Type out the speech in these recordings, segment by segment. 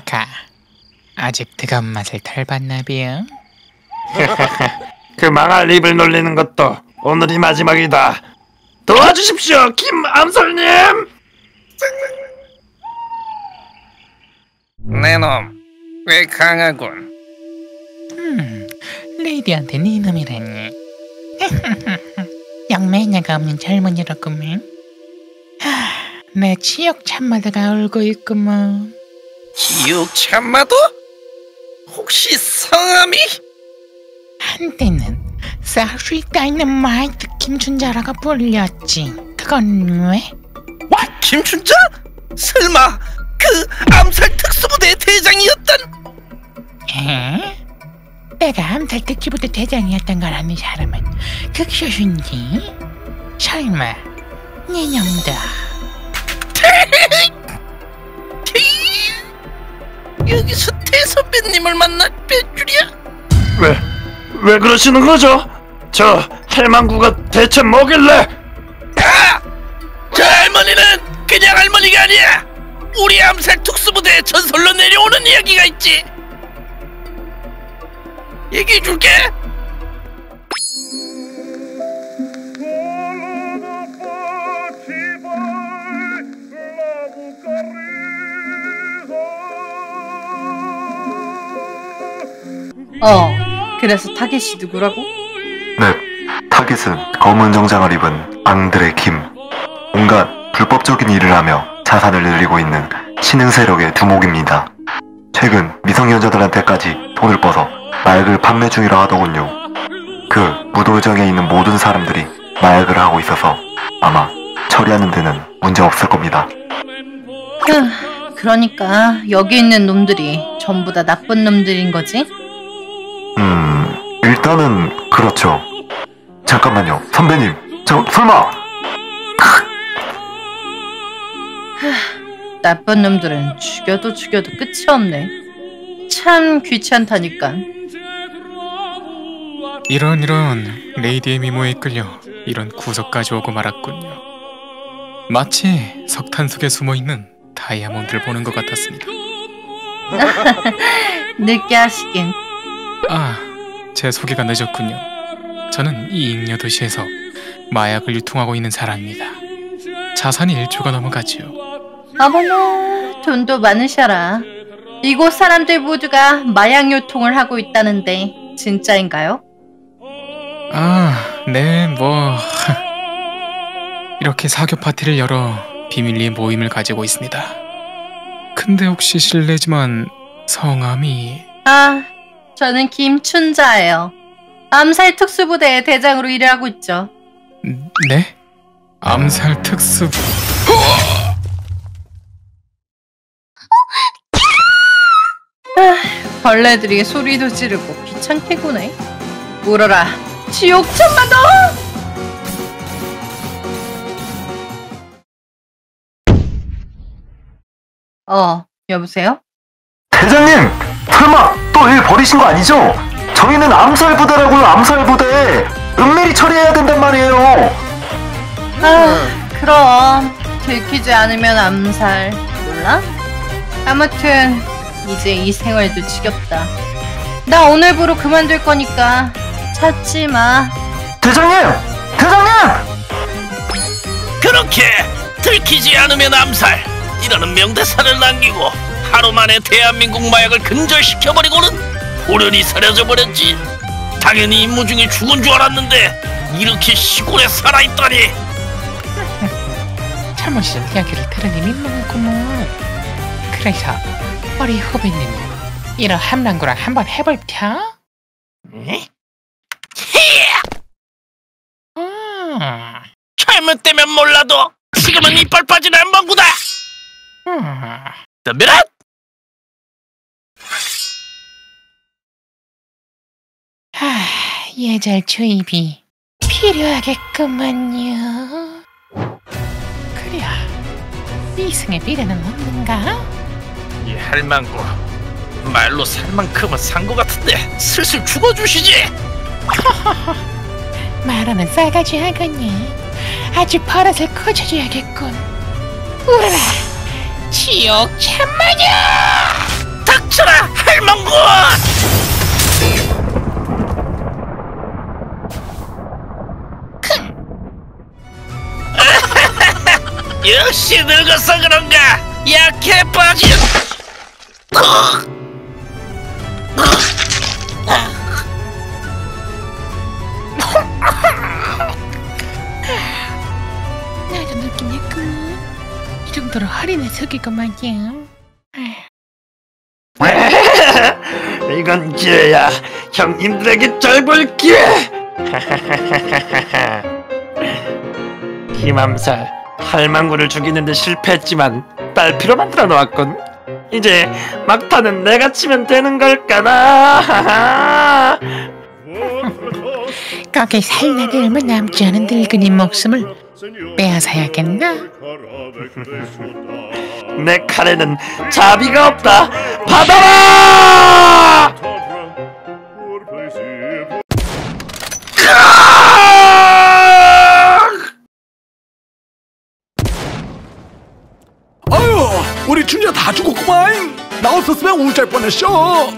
카카 아직 뜨거운 맛을 덜 봤나 비요? 그 망할 입을 놀리는 것도 오늘이 마지막이다. 도와주십시오, 김암설님. 내놈 꽤 강하군 음, 레이디한테 네 놈이라니 영매냐가 없는 젊은이로구만 하, 내 지옥 참마도가 울고 있구먼 지옥 참마도? 혹시 성함이? 한때는 쌀수 있다 있는 마이트 김춘자라고 불렸지 그건 왜? 김춘자? 설마 그 암살 특수부대 대장이었던 에? 내가 암살 특수부대 대장이었던 걸 아는 사람은 극소수인지 설마 네 놈도 여기서 대선배님을 만나 뵐줄이야? 왜, 왜 그러시는 거죠? 저 할망구가 대체 뭐길래? 아! 저 할머니는 그냥 할머니가 아니야 우리 암살 특수부대의 전설로 내려오는 이야기가 있지 얘기해줄게 어, 그래서 타겟이 누구라고? 네, 타겟은 검은 정장을 입은 앙드레 김. 온갖 불법적인 일을 하며 자산을 늘리고 있는 신흥 세력의 두목입니다. 최근 미성년자들한테까지 돈을 뻗어 마약을 판매 중이라 하더군요. 그 무도정에 있는 모든 사람들이 마약을 하고 있어서 아마 처리하는 데는 문제 없을 겁니다. 휴, 그러니까 여기 있는 놈들이 전부 다 나쁜 놈들인 거지? 음, 일단은 그렇죠. 잠깐만요, 선배님. 저 설마 나쁜 놈들은 죽여도 죽여도 끝이 없네. 참 귀찮다니까. 이런 이런 레이디의 미모에 이끌려 이런 구석까지 오고 말았군요 마치 석탄 속에 숨어 있는 다이아몬드를 보는 것 같았습니다 늦게 하시긴. 아, 제 소개가 늦었군요. 저는 이 잉여 도시에서 마약을 유통하고 있는 사람입니다. 자산이 1조가 넘어가지요. 어머나, 돈도 많으셔라. 이곳 사람들 모두가 마약 유통을 하고 있다는데 진짜인가요? 아, 네, 뭐 이렇게 사교 파티를 열어 비밀리에 모임을 가지고 있습니다. 근데 혹시 실례지만 성함이 아, 저는 김춘자예요. 암살 특수부대의 대장으로 일을 하고 있죠. 네? 암살 특수 벌레들이 소리도 지르고 귀찮게 구네. 울어라, 지옥 천마도! 어, 여보세요? 대장님! 설마 또 일 버리신 거 아니죠? 저희는 암살 부대라고요, 암살 부대. 은밀히 처리해야 된단 말이에요. 아, 그럼 들키지 않으면 암살. 몰라? 아무튼 이제 이 생활도 지겹다. 나 오늘부로 그만둘 거니까 찾지 마. 대장님! 대장님! 그렇게 들키지 않으면 암살 이라는 명대사를 남기고 하루 만에 대한민국 마약을 근절시켜버리고는 호련히 사라져 버렸지 당연히 임무 중에 죽은 줄 알았는데 이렇게 시골에 살아있다니 참으신 이야기를 들으니 민망하구먼. 그래서 우리 후배님 이런 함랑구랑 한번 해볼까? 에? 음, 잘못되면 몰라도 지금은 이빨 빠진 한 방구다 음. 덤벼라 예절 주입이 필요하겠구만요. 그래야 이승의 미래는 없는가? 이 할망구 말로 살 만큼은 산 것 같은데 슬슬 죽어주시지 말하는 싸가지 하겠니? 아주 버릇을 고쳐줘야겠군. 우라라, 지옥 참마녀! 비춰라 할 역시 늙어서 그런가? 약해 빠진 나도 느끼냐그 이 정도로 할인해 서기가 말이야 이건 기회야. 형님들에게 잘볼 기회. 김암살 할망구를 죽이는데 실패했지만 딸피로 만들어 놓았군. 이제 막타는 내가 치면 되는 걸까나. 거기 살날이 얼마 남지 않은 늙은이 목숨을 빼앗아야겠나? 내 칼에는 자비가 없다. 받아라! 우리 춘자 다 죽었구만. 나 없었으면 우짤 뻔했어.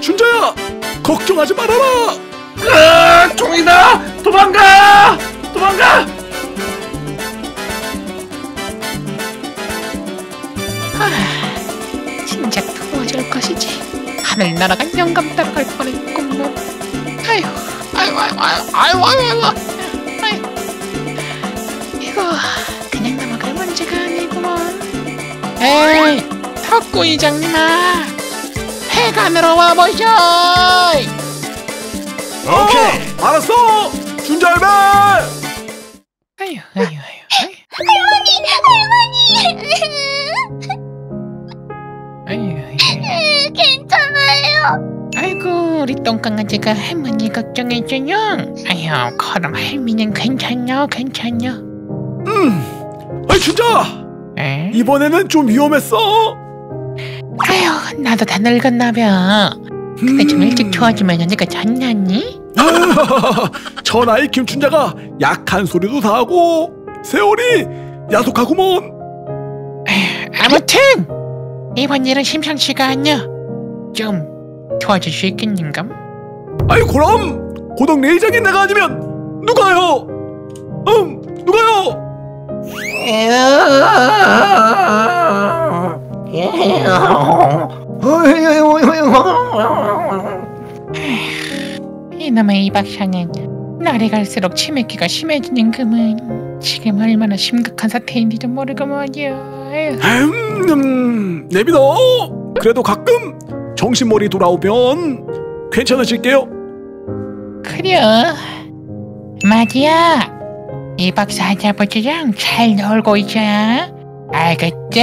춘자야, 걱정하지 말아라. 으아, 종이다! 도망가! 도망가! 진작 도와줄 것이지 하늘 날아간 영감 따라갈 뻔했구만 아유 아유 아유 아유 아유 아유 아유 아유 이거 에이 턱구 이장님아. 회관으로 와보셔. 오케이, 알았어. 춘자 할배. 아유 아유 아유. 아유 아유 아유. 괜찮아요. 아이고 우리 똥강아지가 할머니 걱정해줘요 아유 그럼 할미는 괜찮냐 괜찮냐 음, 아이 춘자, 에? 이번에는 좀 위험했어. 아유 나도 다 늙었나봐 근데 좀 일찍 좋아지면 내가 잤냐니? 천하의 김춘자가 약한 소리도 다 하고 세월이 야속하구먼. 아무튼 이번 일은 심상치가 않냐 좀 도와줄 수 있겠는감? 아이 그럼 고덕 내장인 내가 아니면 누가요? 음, 누가요? 이놈의 이 박사는 날이 갈수록 치매기가 심해지는 금은 지금 얼마나 심각한 사태인지도 모르고 말이야. 음, 음, 내비둬. 그래도 가끔 정신머리 돌아오면 괜찮아질게요. 그래 마디야 이 박사 할아버지랑 잘 놀고 있자 알겠지?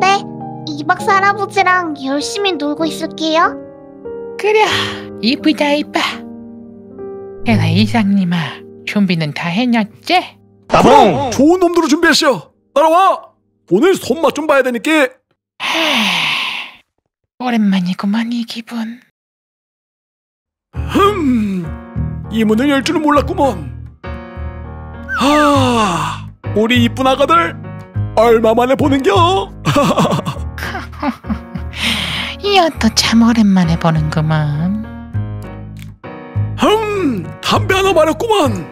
네, 이 박사 할아버지랑 열심히 놀고 있을게요. 그래 이쁘다 이뻐 그래 이장님아 준비는 다 해놨지? 그럼 좋은 놈들을 준비했어. 따라와. 오늘 손맛 좀 봐야 되니까. 하... 오랜만이구만 이 기분 흠, 이 문을 열 줄은 몰랐구먼. 하, 우리 이쁜 아가들 얼마 만에 보는겨? 이것도 참 오랜만에 보는구만 흠, 담배 하나 마렸구만.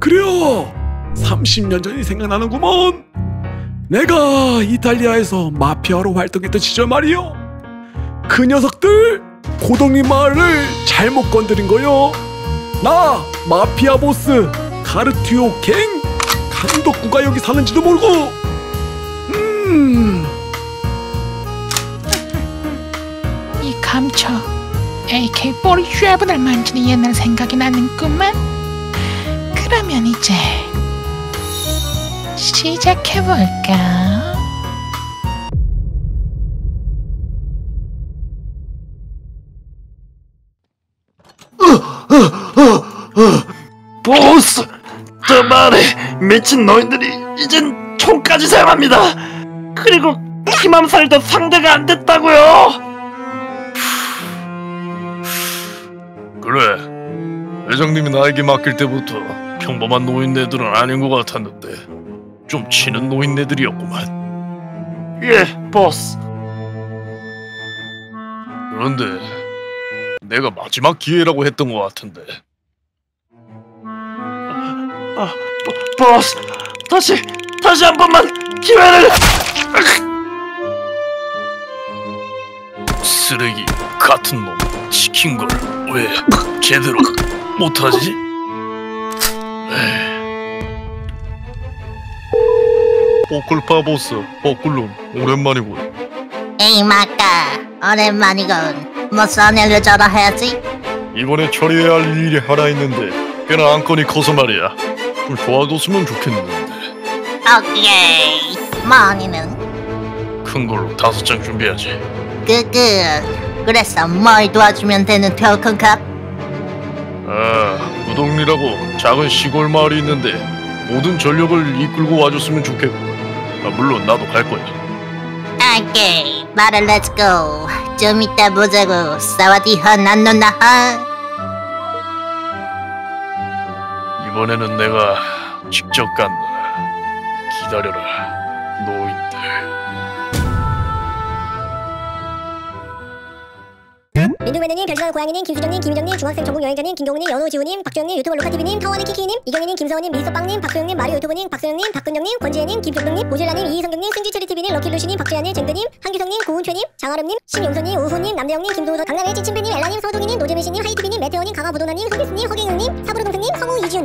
그래요. 30년 전이 생각나는구먼. 내가 이탈리아에서 마피아로 활동했던 시절 말이요. 그 녀석들 고동리 마을을 잘못 건드린 거요. 나 마피아 보스 가르티오 갱 강덕구가 여기 사는지도 모르고. 음, 이 감초 AK 보리쉐브를 만지는 옛날 생각이 나는구만 그러면 이제 시작해볼까? 보스! 저 마을에 미친 너희들이 이젠 총까지 사용합니다. 그리고 희망살도 상대가 안 됐다고요. 그래 회장님이 나에게 맡길 때부터 평범한 노인네들은 아닌 것 같았는데 좀 치는 노인네들이었구만 예, 보스. 그런데 내가 마지막 기회라고 했던 것 같은데 보스. 다시 다시 한 번만 기회를. 쓰레기 같은 놈 시킨 걸 왜 제대로 못하지? 뽀글파 보스 뽀글룸 오랜만이군. 에이 마까 오랜만이군. 무슨 일로 전화해야지? 이번에 처리해야 할 일이 하나 있는데 꽤나 안건이 커서 말이야 좀 도와줬으면 좋겠는데. 오케이. 머니는? 큰 걸로 다섯 장 준비하지. 끄끄. 그래서 뭘 도와주면 되는 토큰 컵? 아 구동리라고 작은 시골 마을이 있는데 모든 전력을 이끌고 와줬으면 좋겠고. 아, 물론 나도 갈 거야. 오케이. 말을 렛츠고 좀 이따 보자고. 사와디하 난노나하 이번에는 내가 직접 간다 기다려라 노인들. 민둥매너님, 별지방 고양이님, 김수정님, 김희정님, 중학생 전국 여행자님, 김경훈님, 연우지우님, 박주영님, 유튜버 루카TV님, 타워네키키님, 이경희님, 김서원님, 미소빵님, 박소영님, 마리오 유튜버님, 박소영님, 박근정님, 권지혜님, 김종동님, 오질라님, 이희성경님, 승지체리TV님, 럭키루시님, 박주현님, 쟁드님, 한규성님, 고은표님, 장아름님, 신용선님, 우호님, 남대영님, 김도호, 강남의 찐친팬님, 엘라님, 서동희님, 노재민씨님, 하이TV님, 메테오님, 강화부도나님, 흥기스님, 허경영님, 사부로동생님, 성우 이지훈님